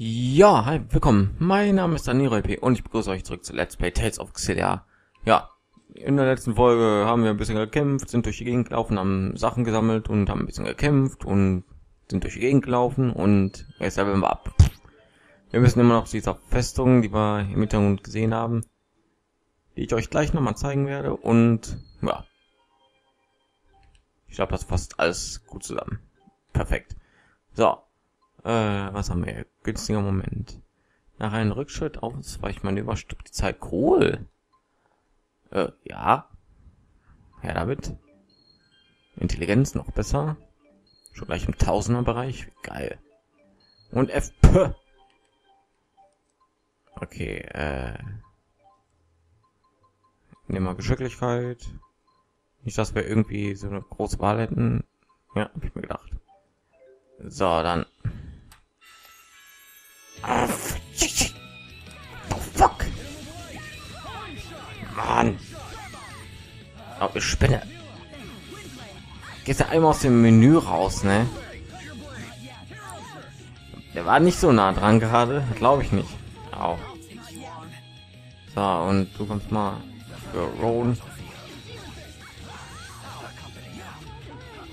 Ja, hi, willkommen. Mein Name ist Daniro LP und ich begrüße euch zurück zu Let's Play Tales of Xillia. Ja, in der letzten Folge haben wir ein bisschen gekämpft, sind durch die Gegend gelaufen, haben Sachen gesammelt und haben ein bisschen gekämpft und sind durch die Gegend gelaufen und jetzt leveln wir ab. Wir müssen immer noch zu dieser Festung, die wir im Hintergrund gesehen haben, die ich euch gleich nochmal zeigen werde und ja. Ich glaube, das fasst alles gut zusammen. Perfekt. So, äh, was haben wir? Günstiger Moment. Nach einem Rückschritt auf Ausweichmanöver stoppt die Zeit. Cool. Äh, ja. Ja, damit. Intelligenz noch besser. Schon gleich im Tausenderbereich. Geil. Und FP. Okay, äh. Nehmen wir Geschicklichkeit. Nicht, dass wir irgendwie so eine große Wahl hätten. Ja, hab ich mir gedacht. So, dann Oh, fuck. Mann. Oh, ich spinne. Gehst ja einmal aus dem Menü raus, ne? Der war nicht so nah dran gerade, glaube ich nicht. Auch. So, und du kommst mal für Roan.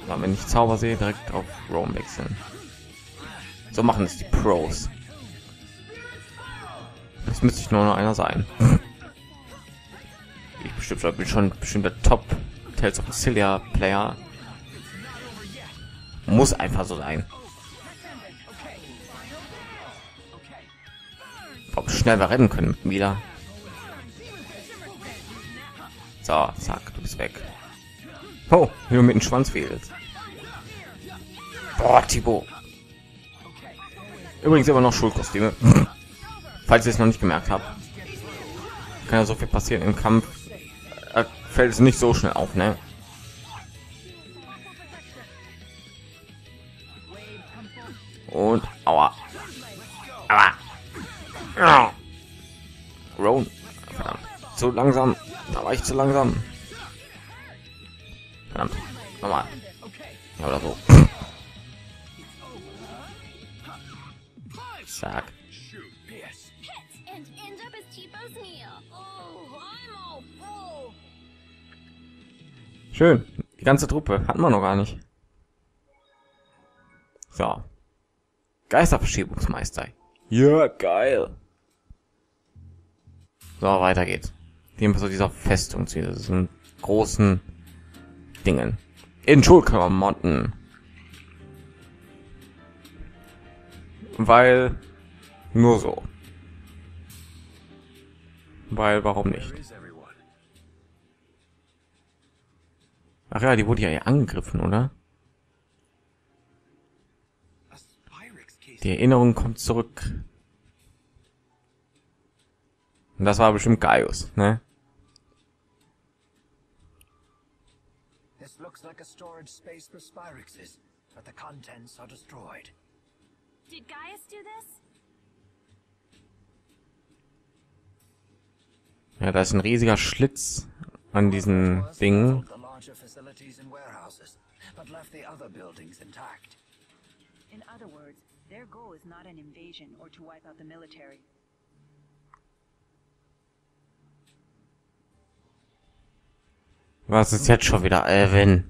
wenn ich Zauber sehe, direkt auf Roam wechseln. So machen es die Pros. Das müsste ich nur noch einer sein. Ich bestimmt bin schon bestimmt der Top Tales of Cilia Player. Muss einfach so sein. Ob schnell wir rennen können Mila. So, zack, du bist weg. Oh, wie du mit dem Schwanz wählst. Boah, Thibaut. Übrigens immer noch Schulkostüme. Falls ihr es noch nicht gemerkt habt. Kann ja so viel passieren im Kampf. Äh, fällt es nicht so schnell auf, ne? Und aua. Aua. Roan. Verdammt. Zu langsam. Da war ich zu langsam. Verdammt. Nochmal. Ja, oder so. Zack. Schön. Die ganze Truppe hatten wir noch gar nicht. So. Geisterverschiebungsmeister. Ja, geil. So, weiter geht's. Haben zu dieser Festung, zu diesen großen Dingen. In Schulklamotten. Weil nur so. Weil warum nicht? Ach ja, die wurde ja angegriffen, oder? Die Erinnerung kommt zurück. Und das war bestimmt Gaius, ne? This looks like a storage space for Spyrexes, but the contents are destroyed. Did Gaius do this? Ja, da ist ein riesiger Schlitz an diesen Dingen larger facilities and warehouses, but left the other buildings intact. In other words, their goal is not an invasion or to wipe out the military. Was ist jetzt schon wieder, Elvin?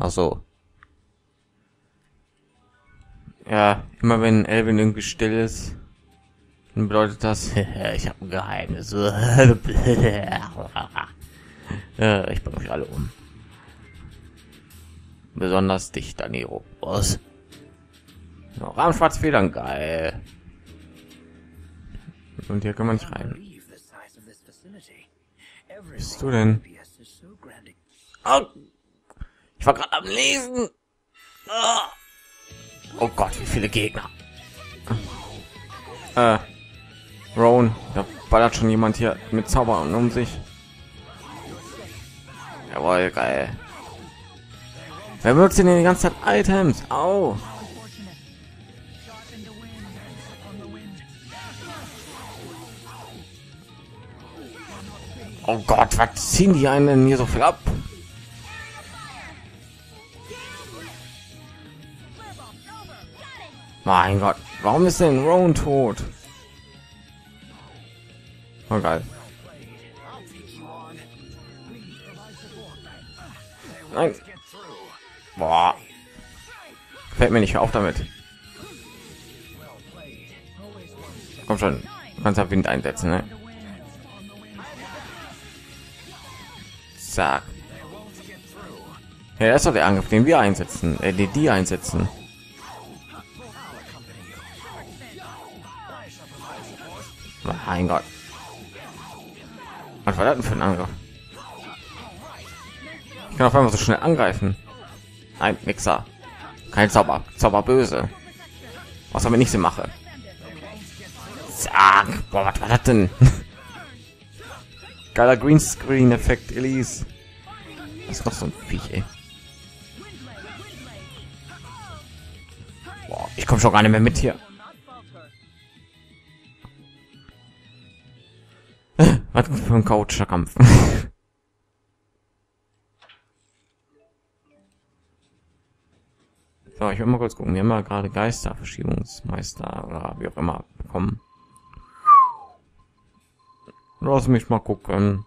Ach so. Ja, immer wenn Elvin irgendwie still ist, dann bedeutet das, ich habe ein Geheimnis. ich bringe euch alle um. Besonders dich, Daniro. Was? Ja, Rahmenschwarzfedern, geil. Und hier kann man nicht rein. Bist du denn? Oh, ich war gerade am Lesen. Oh. Oh Gott, wie viele Gegner. Äh, Roan, da ballert schon jemand hier mit Zaubern um sich. Jawohl, geil. Wer benutzt denn die ganze Zeit Items? Au. Oh Gott, was ziehen die einen hier so viel ab? Mein Gott, warum ist denn Rowan tot? Oh geil. Nein. Boah. Fällt mir nicht auf damit. Komm schon. Kannst ja Wind einsetzen, ne? Zack. Ja, das ist doch der Angriff, den wir einsetzen, äh, die, die einsetzen. Mein Gott. Was war das denn für ein Angriff? Ich kann auf einmal so schnell angreifen. Ein Mixer. Kein Zauber. Zauber böse. Was aber nicht so mache. Zack. Boah, was war das denn? Geiler Greenscreen-Effekt, Elise. Das ist noch so ein Viech, ey. Boah, ich komme schon gar nicht mehr mit hier. Was für ein chaotischer Kampf. so, ich will mal kurz gucken. Wir haben ja gerade Geisterverschiebungsmeister oder wie auch immer bekommen. Lass mich mal gucken.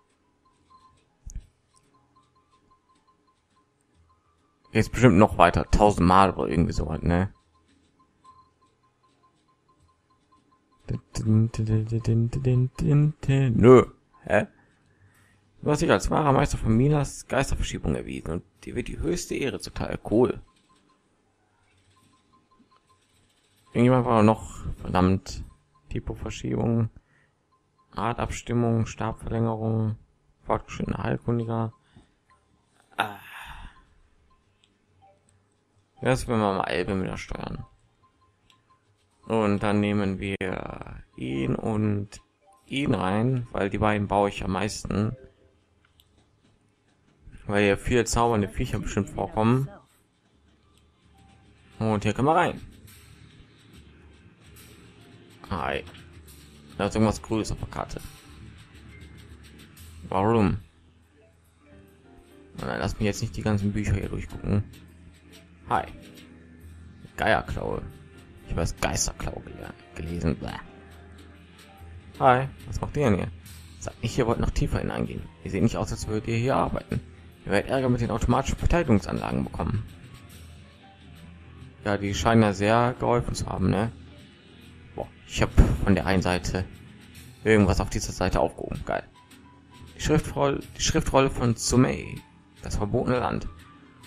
Jetzt bestimmt noch weiter. Tausendmal oder irgendwie so halt, ne? Nö. Hä? Du hast dich als wahrer Meister von Minas Geisterverschiebung erwiesen und dir wird die höchste Ehre zuteil. Cool. Irgendjemand war noch verdammt Typo-Verschiebung, Artabstimmung, Stabverlängerung, fortgeschrittener Heilkundiger. Ah. Das werden wir mal Elbe wieder steuern. Und dann nehmen wir ihn und ihn rein, weil die beiden baue ich am meisten. Weil hier viel zaubernde Viecher bestimmt vorkommen. Und hier können wir rein. Hi. Da ist irgendwas Grünes auf der Karte. Warum? Nein, lass mich jetzt nicht die ganzen Bücher hier durchgucken. Hi. Geierklaue. Ich weiß Geisterklau gelesen. Bäh. Hi, was macht ihr denn hier? Sagt nicht, ihr wollt noch tiefer hineingehen. Ihr seht nicht aus, als würdet ihr hier arbeiten. Ihr werdet Ärger mit den automatischen Verteidigungsanlagen bekommen. Ja, die scheinen ja sehr geholfen zu haben, ne? Boah, ich habe von der einen Seite irgendwas auf dieser Seite aufgehoben. Geil. Die Schriftrolle, die Schriftrolle von Sumei. Das verbotene Land.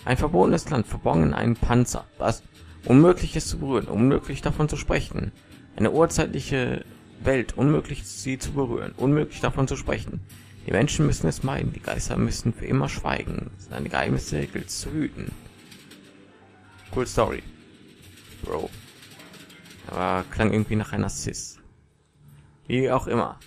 Ein verbotenes Land, verborgen in einem Panzer. Was? Unmöglich ist zu berühren, unmöglich davon zu sprechen. Eine urzeitliche Welt, unmöglich sie zu berühren, unmöglich davon zu sprechen. Die Menschen müssen es meiden, die Geister müssen für immer schweigen. Seine Geheimnisse gilt zu hüten. Cool Story. Bro. Aber klang irgendwie nach einer Sis. Wie auch immer.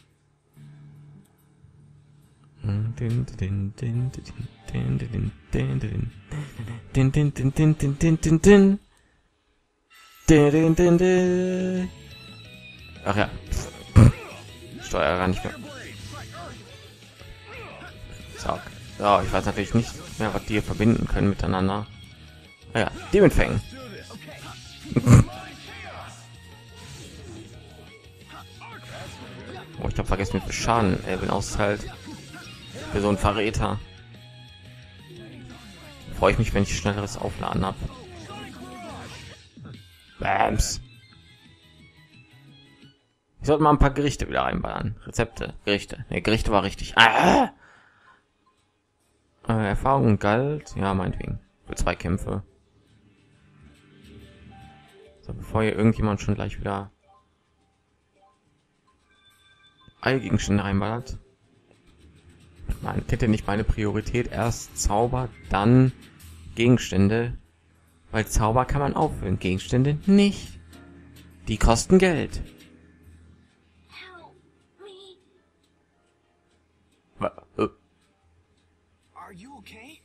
Ach ja. Steuer gar nicht mehr. So. so, ich weiß natürlich nicht mehr, was die hier verbinden können miteinander. Ah ja, Demon Fang. oh, ich habe vergessen, viel Schaden Elvin austeilt. Für so ein Verräter. Freue ich mich, wenn ich schnelleres Aufladen habe. Bams. Sollte mal ein paar Gerichte wieder reinballern. Rezepte, Gerichte. Ne, Gerichte war richtig. Ah! Äh, Erfahrung galt, ja, meinetwegen. Für zwei Kämpfe. So, bevor hier irgendjemand schon gleich wieder Allgegenstände reinballert. Man hätte nicht meine Priorität. Erst Zauber, dann Gegenstände. Weil Zauber kann man auffüllen, Gegenstände nicht. Die kosten Geld. Are you okay?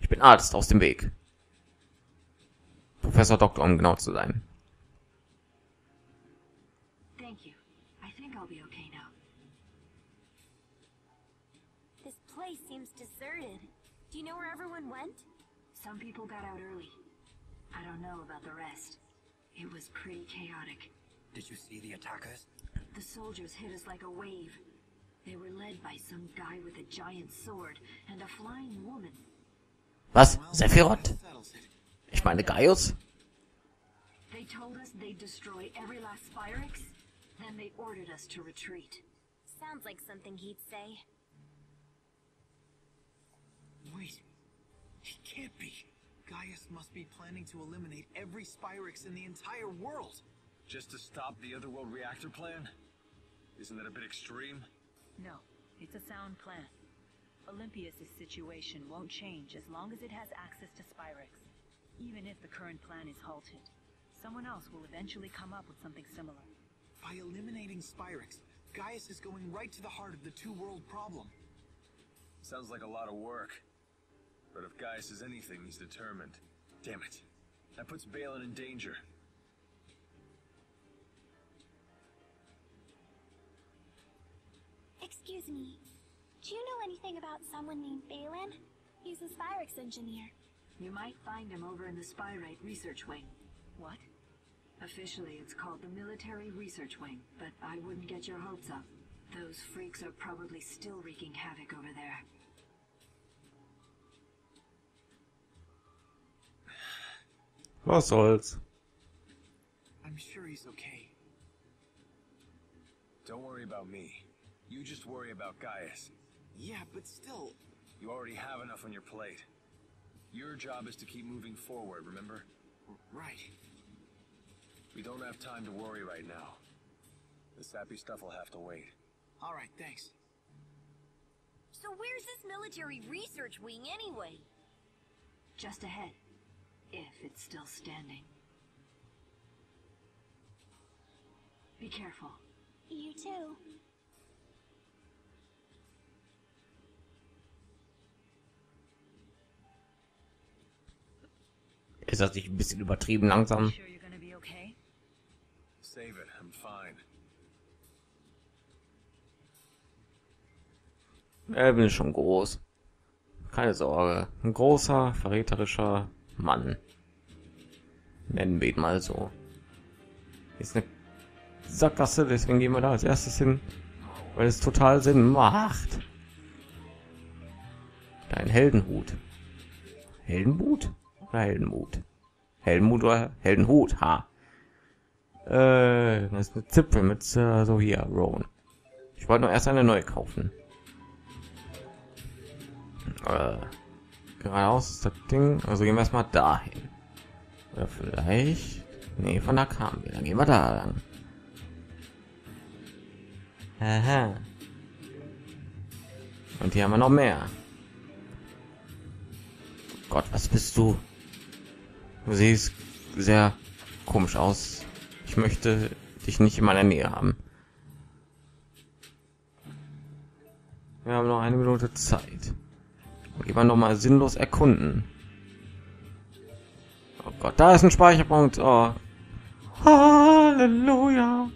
Ich bin Arzt, aus dem Weg. Professor Doktor, um genau zu sein. Thank you. I think I'll be okay now. This place seems deserted. Do you know where everyone went? Some people got out early. I don't know about the rest. It was pretty chaotic. Did you see the attackers? The soldiers hit us like a wave. They were led by some guy with a giant sword and a flying woman. Was? Sephiroth? Ich meine Gaius? They told us they'd destroy every last Spyrix, then they ordered us to retreat. Sounds like something he'd say. Wait. He can't be. Gaius must be planning to eliminate every Spyrix in the entire world. Just to stop the Otherworld reactor plan? Isn't that a bit extreme? No, it's a sound plan. Olympias' situation won't change as long as it has access to Spyrix. Even if the current plan is halted, someone else will eventually come up with something similar. By eliminating Spyrix, Gaius is going right to the heart of the two-world problem. Sounds like a lot of work. But if Gaius is anything, he's determined. Damn it. That puts Balin in danger. Excuse me. Do you know anything about someone named Balin? He's a Spyrix engineer. You might find him over in the Spyrite Research Wing. What? Officially, it's called the Military Research Wing, but I wouldn't get your hopes up. Those freaks are probably still wreaking havoc over there. Was soll's? I'm sure he's okay. Don't worry about me. You just worry about Gaius. Yeah, but still... You already have enough on your plate. Your job is to keep moving forward, remember? Right. We don't have time to worry right now. The sappy stuff will have to wait. Alright, thanks. So where's this military research wing anyway? Just ahead. If it's still standing. Be careful. You too. Ist das nicht ein bisschen übertrieben langsam? Elvin ist schon groß. Keine Sorge. Ein großer, verräterischer Mann. Nennen wir ihn mal so. Ist eine Sackgasse, deswegen gehen wir da als erstes hin, weil es total Sinn macht. Dein Heldenhut. Heldenmut oder Heldenmut? Heldenmut oder Heldenhut? Ha. Äh, das ist eine Zipfelmütze, also hier, Rowan. Ich wollte nur erst eine neue kaufen. Äh, geradeaus ist das Ding. Also gehen wir erstmal dahin. Oder vielleicht. Nee, von da kamen wir. Dann gehen wir da lang. Aha. Und hier haben wir noch mehr. Gott, was bist du? Du siehst sehr komisch aus. Ich möchte dich nicht in meiner Nähe haben. Wir haben noch eine Minute Zeit. Gehen wir noch mal sinnlos erkunden. Oh Gott, da ist ein Speicherpunkt. Oh. Halleluja.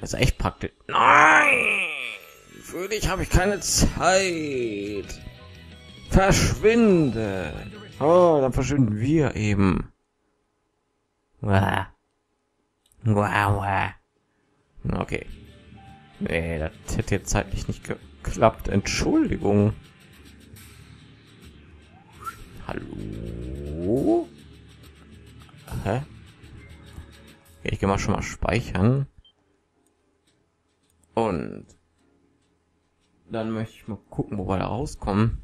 Das ist echt praktisch. Nein! Für dich habe ich keine Zeit. Verschwinde. Oh, dann verschwinden wir eben. Okay. Nee, das hätte jetzt zeitlich nicht geklappt. Entschuldigung. Hallo? Hä? Ich gehe mal schon mal speichern. Und dann möchte ich mal gucken, wo wir da rauskommen.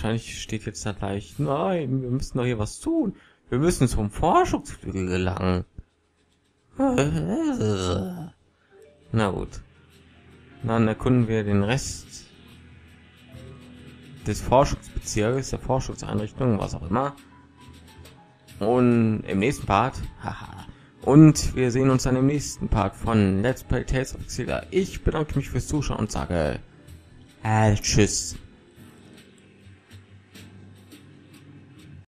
Wahrscheinlich steht jetzt da gleich, nein, wir müssen doch hier was tun. Wir müssen zum Forschungsflügel gelangen. Na gut. Dann erkunden wir den Rest des Forschungsbezirkes, der Forschungseinrichtung, was auch immer. Und im nächsten Part, haha. Und wir sehen uns dann im nächsten Part von Let's Play Tales of Xillia. Ich bedanke mich fürs Zuschauen und sage äh, Tschüss.